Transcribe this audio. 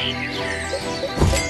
Bye.